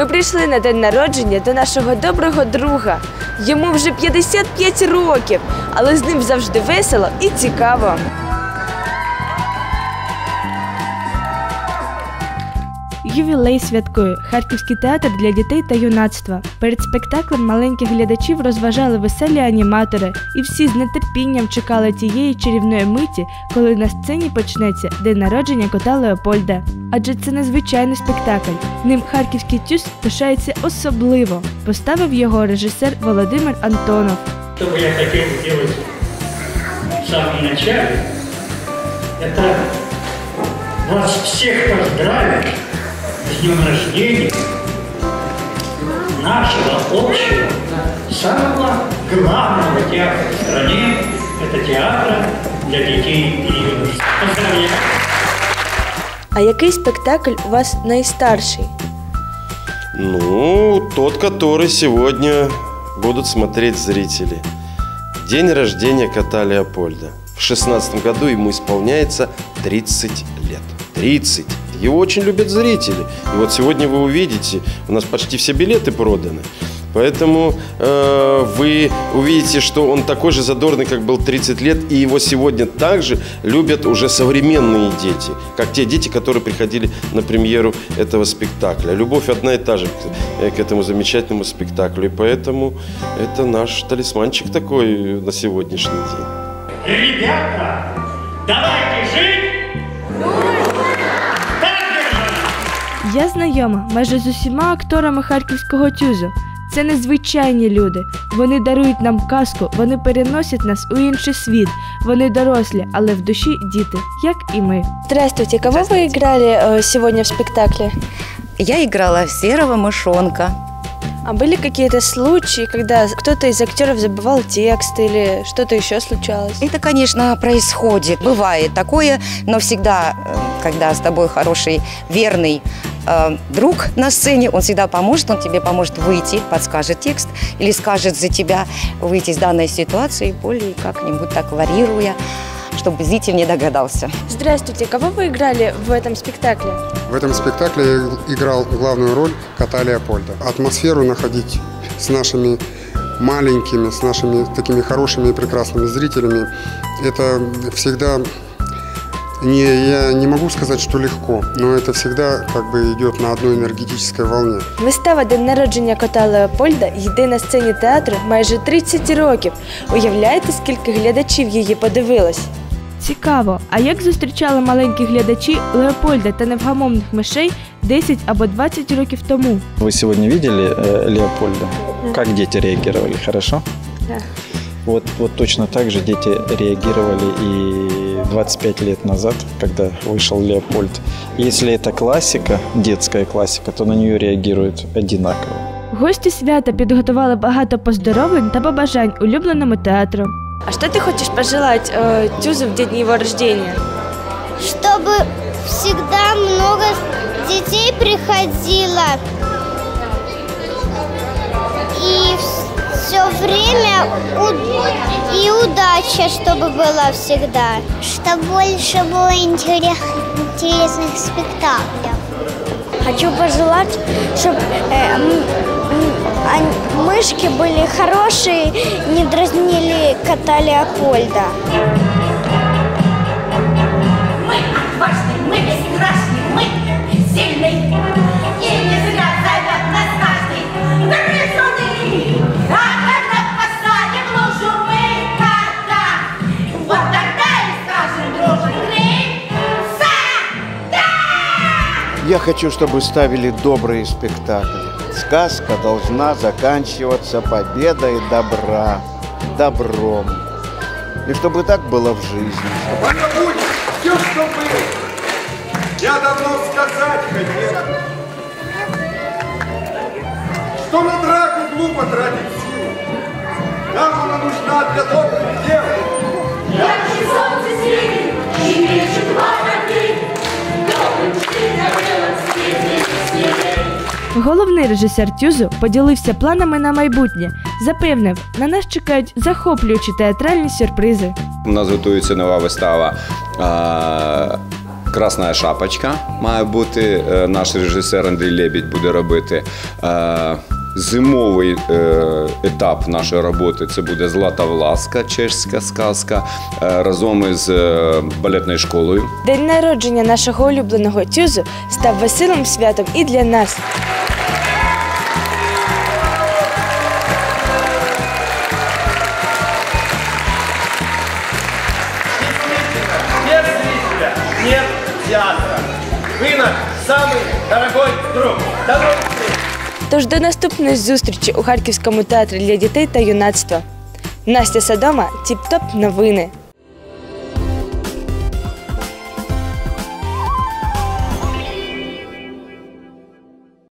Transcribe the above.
Ми прийшли на день народження до нашого доброго друга. Йому вже 55 років, але з ним завжди весело і цікаво. Ювілей святкує Харківський театр для дітей та юнацтва. Перед спектаклем маленьких глядачів розважали веселі аніматори, і всі з нетерпінням чекали тієї чарівної миті, коли на сцені почнеться день народження кота Леопольда Адже це незвичайний спектакль. Ним харківський тюз пишається особливо. Поставив його режисер Володимир Антонов. Что бы я хотел сделать в самом начале, это вас всех поздравить с днем рождения нашего общего, самого главного театра в стране. Это театра для детей и юношей. Поздравляю! А який спектакль у вас найстарший? Ну, тот, который сегодня будут смотреть зрители. День рождения кота Леопольда. В шестнадцатом году ему исполняется 30 лет. 30. Его очень любят зрители. И вот сегодня вы увидите, у нас почти все билеты проданы. Поэтому э, вы увидите, что он такой же задорный, как был 30 лет, и его сегодня также любят уже современные дети, как те дети, которые приходили на премьеру этого спектакля. Любовь одна и та же к, э, к этому замечательному спектаклю, и поэтому это наш талисманчик такой на сегодняшний день. Ребята, давайте жить! Я знайома майже з усіма акторами харківського тюзу. Це незвичайні люди. Вони дарують нам казку, вони переносять нас у інший світ. Вони дорослі, але в душі діти, як і ми. Здравствуйте, кого вы играли э, сегодня в спектакле? Я играла серого мышонка. А были какие-то случаи, когда кто-то из актеров забывал текст или что-то еще случалось? Это, конечно, происходит. Бывает такое, но всегда, э, когда с тобой хороший, верный э, друг на сцене, он всегда поможет, он тебе поможет выйти, подскажет текст или скажет за тебя выйти из данной ситуации, более как-нибудь так варьируя, чтобы зритель не догадался. Здравствуйте, кого вы играли в этом спектакле? В этом спектакле я играл главную роль кота Леопольда. Атмосферу находить с нашими маленькими, с нашими такими хорошими и прекрасными зрителями, это всегда не, я не могу сказать, что легко, но это всегда как бы идет на одной энергетической волне. Вистава День народження кота Леопольда йде на сцені театру майже 30 років. Уявляєте, скільки глядачів її подивилось? Цікаво, а як зустрічали маленькі глядачі Леопольда та невгамовних мишей 10 або 20 років тому? Вы сегодня видели э, Леопольда? Как дети реагировали? Хорошо? Да. Вот, вот точно так же дети реагировали и 25 лет назад, когда вышел Леопольд. Если это классика, детская классика, то на нее реагируют одинаково. Гості свята підготували багато поздоровлень та побажань улюбленому театру. А что ты хочешь пожелать э, Тюзу в день его рождения? чтобы всегда много детей приходило. Время и удача, чтобы была всегда. Чтобы больше было интересных спектаклей. Хочу пожелать, чтобы мышки были хорошие, не дразнили кота Леопольда. Я хочу, чтобы ставили добрые спектакли. Сказка должна заканчиваться победой добра, добром. И чтобы так было в жизни. Позабудь все, что было. Я давно сказать хотел, что на драку глупо тратить силу. Нам она нужна для добрых дел. Ярче солнце светит, и меньше Головний режисер Тюзу поділився планами на майбутнє. Запевнив, на нас чекають захоплюючі театральні сюрпризи. У нас готується нова вистава Красна шапочка має бути. е, Наш режисер Андрій Лебідь буде робити. Е, Зимовий е, етап нашої роботи це буде Злата Власка, чешська сказка, е, разом із е, балетною школою. День народження нашого улюбленого тюзу став веселим святом і для нас. Нет зрителя, нет театра. Вы наш самый дорогой друг. До новых встреч! Тож до наступної зустрічі у Харківському театрі для дітей та юнацтва. Настя Садома, Тіп-Топ новини.